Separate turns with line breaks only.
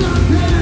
the pain.